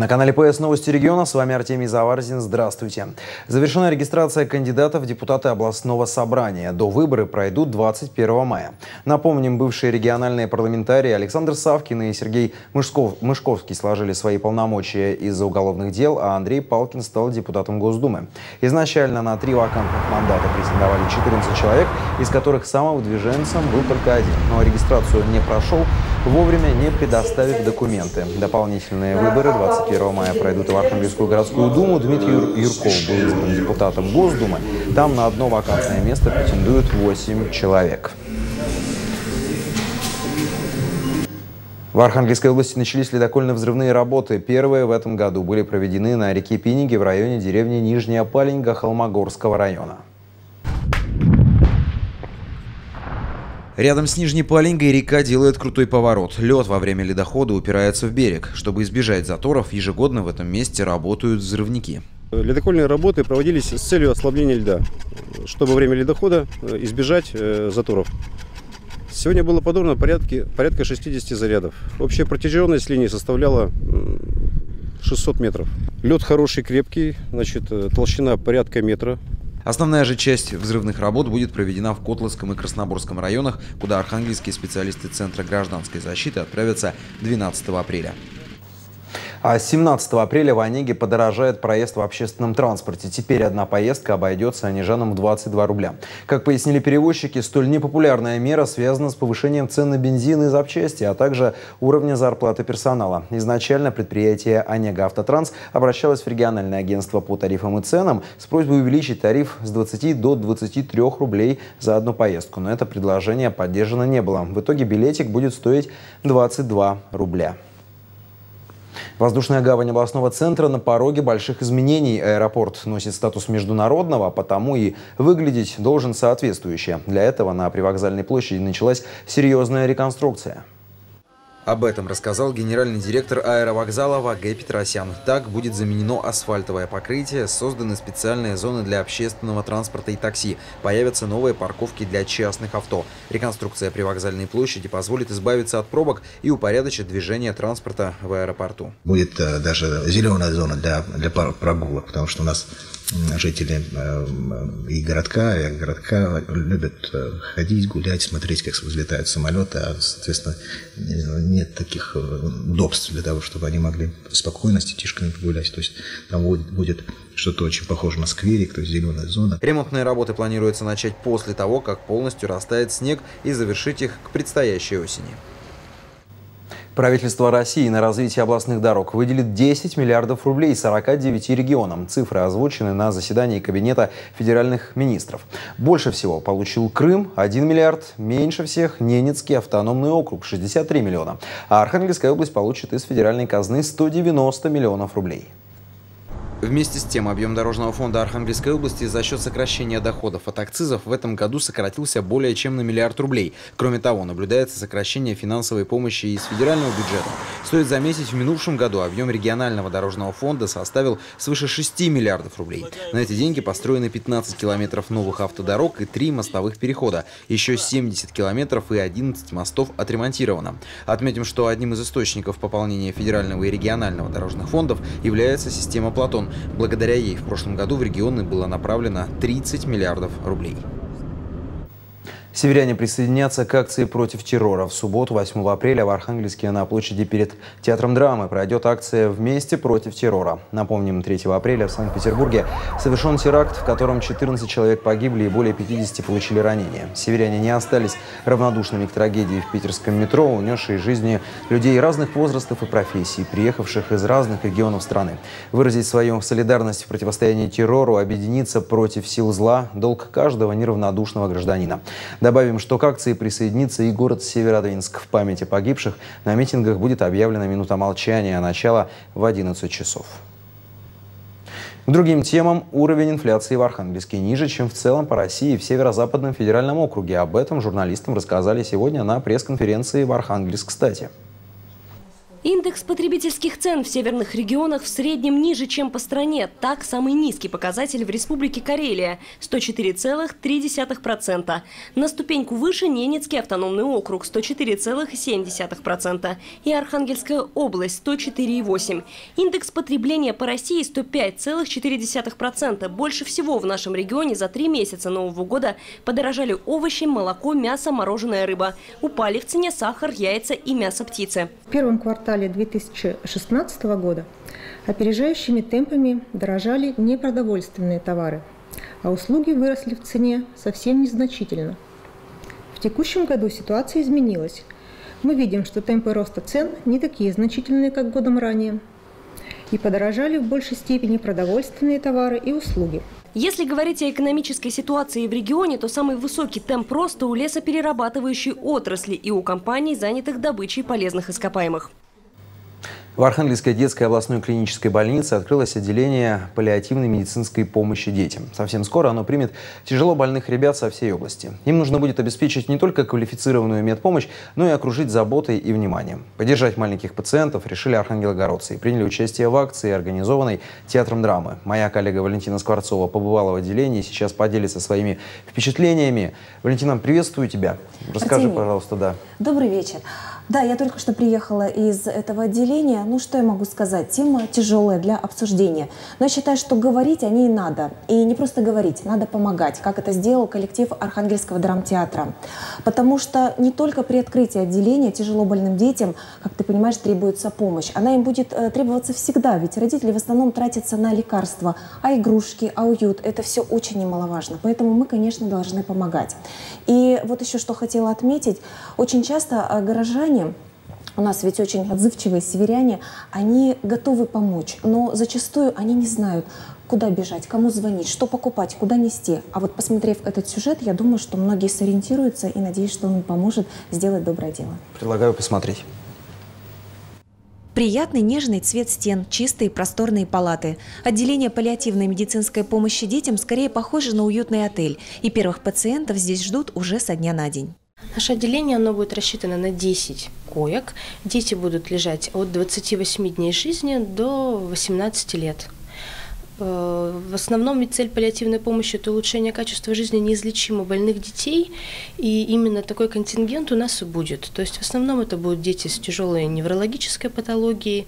На канале ПС Новости региона с вами Артемий Заварзин. Здравствуйте. Завершена регистрация кандидатов в депутаты областного собрания. До выборы пройдут 21 мая. Напомним, бывшие региональные парламентарии Александр Савкин и Сергей Мышков, Мышковский сложили свои полномочия из-за уголовных дел, а Андрей Палкин стал депутатом Госдумы. Изначально на три вакантных мандата претендовали 14 человек, из которых самовыдвиженцем был только один. Но регистрацию не прошел, вовремя не предоставив документы. Дополнительные выборы 21 1 мая пройдут в Архангельскую городскую думу. Дмитрий Юрков был избран депутатом Госдумы. Там на одно вакантное место претендуют 8 человек. В Архангельской области начались ледокольно-взрывные работы. Первые в этом году были проведены на реке Пиниги в районе деревни Нижняя Паленьга Холмогорского района. Рядом с Нижней Палингой река делает крутой поворот. Лед во время ледохода упирается в берег. Чтобы избежать заторов, ежегодно в этом месте работают взрывники. Ледокольные работы проводились с целью ослабления льда, чтобы во время ледохода э, избежать э, заторов. Сегодня было подобрано порядки, порядка 60 зарядов. Общая протяженность линии составляла 600 метров. Лед хороший, крепкий, значит, э, толщина порядка метра. Основная же часть взрывных работ будет проведена в Котловском и Красноборском районах, куда архангельские специалисты Центра гражданской защиты отправятся 12 апреля. А с 17 апреля в Онеге подорожает проезд в общественном транспорте. Теперь одна поездка обойдется онежанам в 22 рубля. Как пояснили перевозчики, столь непопулярная мера связана с повышением цен на бензин и запчасти, а также уровня зарплаты персонала. Изначально предприятие «Онега Автотранс» обращалось в региональное агентство по тарифам и ценам с просьбой увеличить тариф с 20 до 23 рублей за одну поездку. Но это предложение поддержано не было. В итоге билетик будет стоить 22 рубля. Воздушная гавань областного центра на пороге больших изменений. Аэропорт носит статус международного, а потому и выглядеть должен соответствующе. Для этого на привокзальной площади началась серьезная реконструкция. Об этом рассказал генеральный директор аэровокзала Ваге Петросян. Так будет заменено асфальтовое покрытие, созданы специальные зоны для общественного транспорта и такси, появятся новые парковки для частных авто. Реконструкция привокзальной площади позволит избавиться от пробок и упорядочить движение транспорта в аэропорту. Будет э, даже зеленая зона для, для прогулок, потому что у нас жители э, и городка, и городка любят э, ходить, гулять, смотреть, как взлетают самолеты, а, соответственно, нет таких э, удобств для того, чтобы они могли спокойно с детишками погулять. То есть там будет что-то очень похоже на скверик, то есть зеленая зона. Ремонтные работы планируется начать после того, как полностью растает снег и завершить их к предстоящей осени. Правительство России на развитие областных дорог выделит 10 миллиардов рублей 49 регионам. Цифры озвучены на заседании Кабинета федеральных министров. Больше всего получил Крым – 1 миллиард, меньше всех – Ненецкий автономный округ – 63 миллиона. А Архангельская область получит из федеральной казны 190 миллионов рублей. Вместе с тем, объем дорожного фонда Архангельской области за счет сокращения доходов от акцизов в этом году сократился более чем на миллиард рублей. Кроме того, наблюдается сокращение финансовой помощи из федерального бюджета. Стоит заметить, в минувшем году объем регионального дорожного фонда составил свыше 6 миллиардов рублей. На эти деньги построены 15 километров новых автодорог и 3 мостовых перехода. Еще 70 километров и 11 мостов отремонтировано. Отметим, что одним из источников пополнения федерального и регионального дорожных фондов является система «Платон», Благодаря ей в прошлом году в регионы было направлено 30 миллиардов рублей. Северяне присоединятся к акции против террора. В субботу, 8 апреля, в Архангельске на площади перед Театром драмы пройдет акция «Вместе против террора». Напомним, 3 апреля в Санкт-Петербурге совершен теракт, в котором 14 человек погибли и более 50 получили ранения. Северяне не остались равнодушными к трагедии в питерском метро, унесшей жизни людей разных возрастов и профессий, приехавших из разных регионов страны. Выразить свою солидарность в противостоянии террору, объединиться против сил зла – долг каждого неравнодушного гражданина. Добавим, что к акции присоединится и город Северодвинск. В памяти погибших на митингах будет объявлена минута молчания, а начало в 11 часов. К другим темам уровень инфляции в Архангельске ниже, чем в целом по России в Северо-Западном федеральном округе. Об этом журналистам рассказали сегодня на пресс-конференции в Архангельск, кстати. Индекс потребительских цен в северных регионах в среднем ниже, чем по стране. Так, самый низкий показатель в Республике Карелия – 104,3%. На ступеньку выше Ненецкий автономный округ – 104,7%. И Архангельская область – 104,8%. Индекс потребления по России – 105,4%. Больше всего в нашем регионе за три месяца Нового года подорожали овощи, молоко, мясо, мороженая рыба. Упали в цене сахар, яйца и мясо птицы. В первом квартале квартале 2016 года опережающими темпами дорожали непродовольственные товары, а услуги выросли в цене совсем незначительно. В текущем году ситуация изменилась. Мы видим, что темпы роста цен не такие значительные, как годом ранее, и подорожали в большей степени продовольственные товары и услуги. Если говорить о экономической ситуации в регионе, то самый высокий темп роста у лесоперерабатывающей отрасли и у компаний, занятых добычей полезных ископаемых. В Архангельской детской областной клинической больнице открылось отделение паллиативной медицинской помощи детям. Совсем скоро оно примет тяжело больных ребят со всей области. Им нужно будет обеспечить не только квалифицированную медпомощь, но и окружить заботой и вниманием. Поддержать маленьких пациентов решили архангелогородцы и приняли участие в акции, организованной Театром драмы. Моя коллега Валентина Скворцова побывала в отделении и сейчас поделится своими впечатлениями. Валентина, приветствую тебя. Расскажи, Артемий. пожалуйста, да. Добрый вечер. Да, я только что приехала из этого отделения. Ну, что я могу сказать? Тема тяжелая для обсуждения. Но я считаю, что говорить о ней надо. И не просто говорить, надо помогать, как это сделал коллектив Архангельского драмтеатра. Потому что не только при открытии отделения тяжело больным детям, как ты понимаешь, требуется помощь. Она им будет э, требоваться всегда, ведь родители в основном тратятся на лекарства, а игрушки, а уют. Это все очень немаловажно. Поэтому мы, конечно, должны помогать. И вот еще что хотела отметить. Очень часто э, горожане у нас ведь очень отзывчивые северяне, они готовы помочь, но зачастую они не знают, куда бежать, кому звонить, что покупать, куда нести. А вот посмотрев этот сюжет, я думаю, что многие сориентируются и надеюсь, что он поможет сделать доброе дело. Предлагаю посмотреть. Приятный нежный цвет стен, чистые просторные палаты. Отделение паллиативной медицинской помощи детям скорее похоже на уютный отель, и первых пациентов здесь ждут уже со дня на день. Наше отделение оно будет рассчитано на 10 коек. Дети будут лежать от 28 дней жизни до 18 лет. Э, в основном ведь цель паллиативной помощи – это улучшение качества жизни неизлечимо больных детей, и именно такой контингент у нас и будет. То есть в основном это будут дети с тяжелой неврологической патологией,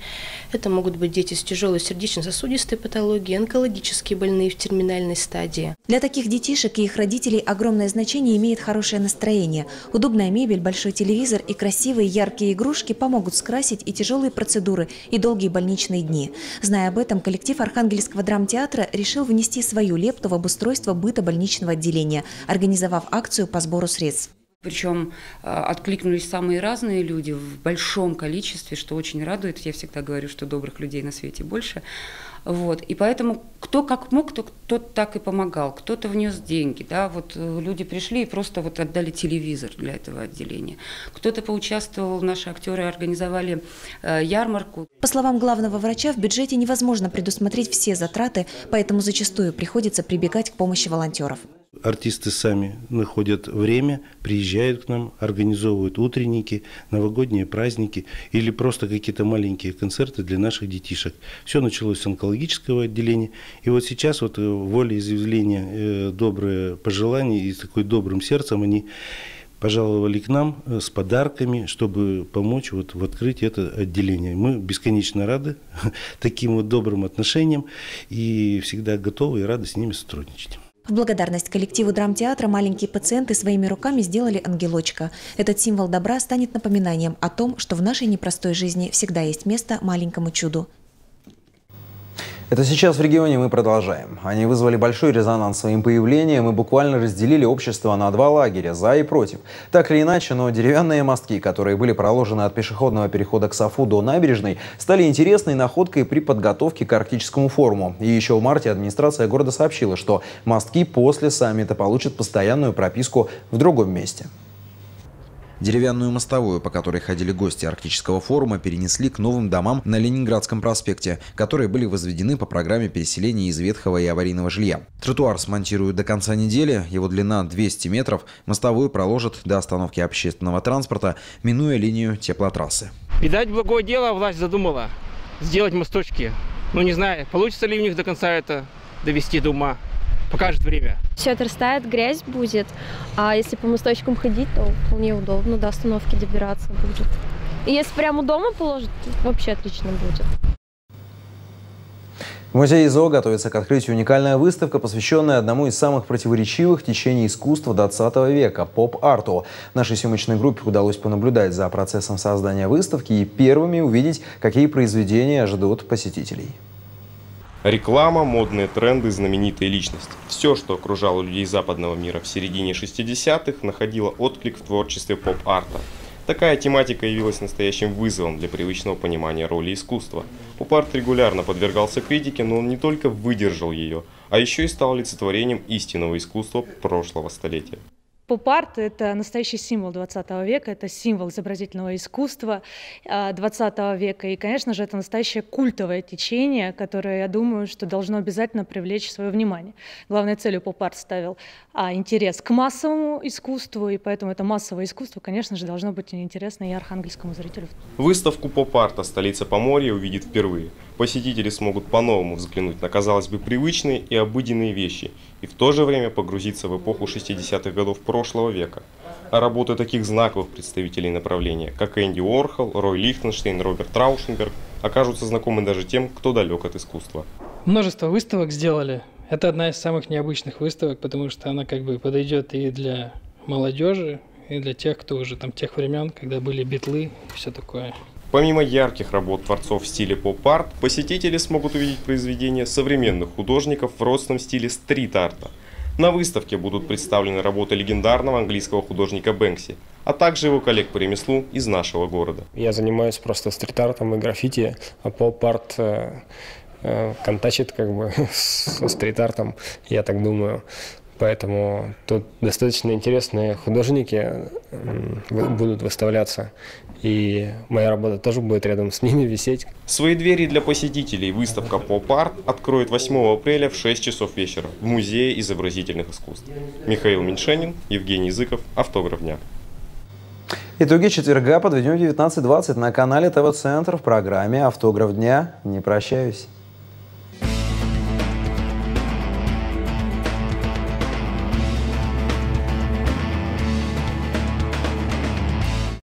это могут быть дети с тяжелой сердечно-сосудистой патологией, онкологические больные в терминальной стадии. Для таких детишек и их родителей огромное значение имеет хорошее настроение. Удобная мебель, большой телевизор и красивые яркие игрушки помогут скрасить и тяжелые процедуры, и долгие больничные дни. Зная об этом, коллектив Архангельского драма драмтеатра решил внести свою лепту в обустройство быта больничного отделения, организовав акцию по сбору средств. Причем э, откликнулись самые разные люди в большом количестве, что очень радует. Я всегда говорю, что добрых людей на свете больше. Вот. И поэтому кто как мог, кто, кто так и помогал. Кто-то внес деньги. Да? Вот э, люди пришли и просто вот отдали телевизор для этого отделения. Кто-то поучаствовал, наши актеры организовали э, ярмарку. По словам главного врача, в бюджете невозможно предусмотреть все затраты, поэтому зачастую приходится прибегать к помощи волонтеров. Артисты сами находят время, приезжают к нам, организовывают утренники, новогодние праздники или просто какие-то маленькие концерты для наших детишек. Все началось с онкологического отделения. И вот сейчас вот э, волеизъявления, э, добрые пожелания и с такой добрым сердцем они пожаловали к нам э, с подарками, чтобы помочь вот в открытии это отделение. Мы бесконечно рады таким вот добрым отношениям и всегда готовы и рады с ними сотрудничать. В благодарность коллективу драмтеатра маленькие пациенты своими руками сделали ангелочка. Этот символ добра станет напоминанием о том, что в нашей непростой жизни всегда есть место маленькому чуду. Это сейчас в регионе мы продолжаем. Они вызвали большой резонанс своим появлением и буквально разделили общество на два лагеря – за и против. Так или иначе, но деревянные мостки, которые были проложены от пешеходного перехода к Сафу до набережной, стали интересной находкой при подготовке к Арктическому форуму. И еще в марте администрация города сообщила, что мостки после саммита получат постоянную прописку в другом месте. Деревянную мостовую, по которой ходили гости Арктического форума, перенесли к новым домам на Ленинградском проспекте, которые были возведены по программе переселения из ветхого и аварийного жилья. Тротуар смонтируют до конца недели, его длина 200 метров, мостовую проложат до остановки общественного транспорта, минуя линию теплотрассы. Видать, благое дело власть задумала сделать мосточки. Ну, не знаю, получится ли у них до конца это довести до ума. Покажет время. Все отрастает, грязь будет. А если по мосточкам ходить, то вполне удобно до остановки добираться будет. И если прямо у дома положить, вообще отлично будет. В музее ИЗО готовится к открытию уникальная выставка, посвященная одному из самых противоречивых течений искусства 20 века – поп-арту. Нашей съемочной группе удалось понаблюдать за процессом создания выставки и первыми увидеть, какие произведения ожидут посетителей. Реклама, модные тренды, знаменитые личности. Все, что окружало людей западного мира в середине 60-х, находило отклик в творчестве поп-арта. Такая тематика явилась настоящим вызовом для привычного понимания роли искусства. Поп-арт регулярно подвергался критике, но он не только выдержал ее, а еще и стал олицетворением истинного искусства прошлого столетия. Поп-арт – это настоящий символ 20 века, это символ изобразительного искусства 20 а, века. И, конечно же, это настоящее культовое течение, которое, я думаю, что должно обязательно привлечь свое внимание. Главной целью поп-арт ставил а, интерес к массовому искусству, и поэтому это массовое искусство, конечно же, должно быть интересно и архангельскому зрителю. Выставку поп-арта столица Поморья увидит впервые. Посетители смогут по-новому взглянуть на, казалось бы, привычные и обыденные вещи, и в то же время погрузиться в эпоху 60-х годов прошлого века. А работы таких знаковых представителей направления, как Энди Уорхол, Рой Лихтенштейн, Роберт Траушенберг, окажутся знакомы даже тем, кто далек от искусства. Множество выставок сделали. Это одна из самых необычных выставок, потому что она как бы подойдет и для молодежи, и для тех, кто уже там тех времен, когда были битлы и все такое. Помимо ярких работ творцов в стиле поп-арт, посетители смогут увидеть произведения современных художников в родственном стиле стрит-арта. На выставке будут представлены работы легендарного английского художника Бэнкси, а также его коллег по ремеслу из нашего города. Я занимаюсь просто стрит-артом и граффити, а поп-арт э, э, контачит как бы со стрит-артом, я так думаю. Поэтому тут достаточно интересные художники будут выставляться. И моя работа тоже будет рядом с ними висеть. Свои двери для посетителей выставка «Поп-арт» откроет 8 апреля в 6 часов вечера в Музее изобразительных искусств. Михаил Меньшенин, Евгений Языков, «Автограф дня». Итоги четверга подведем в 19.20 на канале ТВ-центр в программе «Автограф дня». Не прощаюсь.